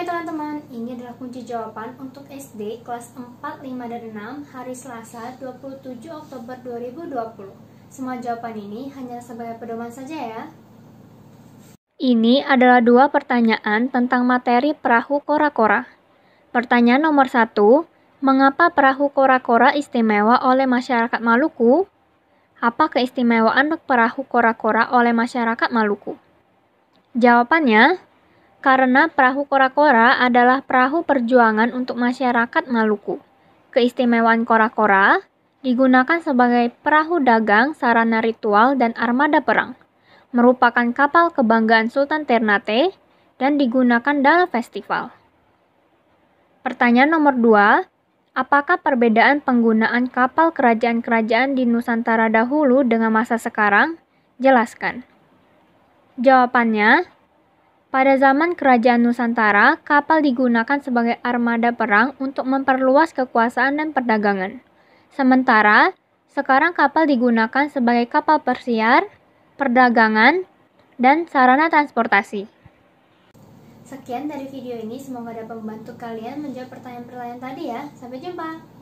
Hai teman-teman, ini adalah kunci jawaban untuk SD kelas 4, 5, dan 6 hari Selasa 27 Oktober 2020. Semua jawaban ini hanya sebagai pedoman saja ya. Ini adalah dua pertanyaan tentang materi perahu kora-kora. Pertanyaan nomor satu, mengapa perahu kora-kora istimewa oleh masyarakat Maluku? Apa keistimewaan perahu kora-kora oleh masyarakat Maluku? Jawabannya, karena perahu kora-kora adalah perahu perjuangan untuk masyarakat Maluku. Keistimewaan kora-kora digunakan sebagai perahu dagang, sarana ritual, dan armada perang. Merupakan kapal kebanggaan Sultan Ternate dan digunakan dalam festival. Pertanyaan nomor 2. Apakah perbedaan penggunaan kapal kerajaan-kerajaan di Nusantara dahulu dengan masa sekarang? Jelaskan. Jawabannya, pada zaman Kerajaan Nusantara, kapal digunakan sebagai armada perang untuk memperluas kekuasaan dan perdagangan. Sementara, sekarang kapal digunakan sebagai kapal persiar, perdagangan, dan sarana transportasi. Sekian dari video ini, semoga dapat membantu kalian menjawab pertanyaan-pertanyaan tadi ya. Sampai jumpa!